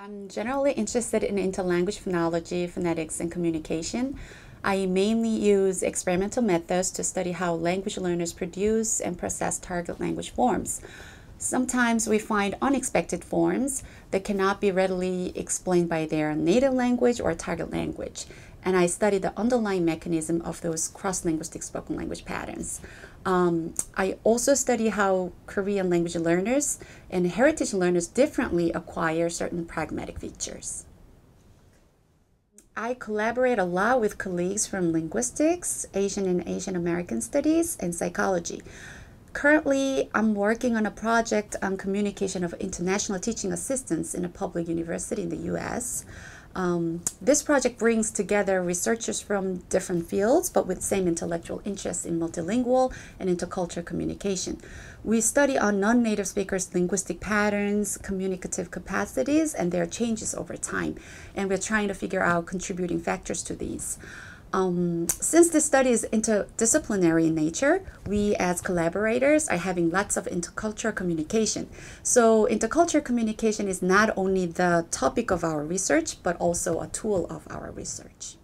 I'm generally interested in interlanguage phonology, phonetics, and communication. I mainly use experimental methods to study how language learners produce and process target language forms. Sometimes we find unexpected forms that cannot be readily explained by their native language or target language and I study the underlying mechanism of those cross-linguistic spoken language patterns. Um, I also study how Korean language learners and heritage learners differently acquire certain pragmatic features. I collaborate a lot with colleagues from linguistics, Asian and Asian American studies, and psychology. Currently, I'm working on a project on communication of international teaching assistants in a public university in the US. Um, this project brings together researchers from different fields, but with same intellectual interests in multilingual and intercultural communication. We study on non-native speakers' linguistic patterns, communicative capacities, and their changes over time. And we're trying to figure out contributing factors to these. Um, since this study is interdisciplinary in nature, we as collaborators are having lots of intercultural communication. So intercultural communication is not only the topic of our research, but also a tool of our research.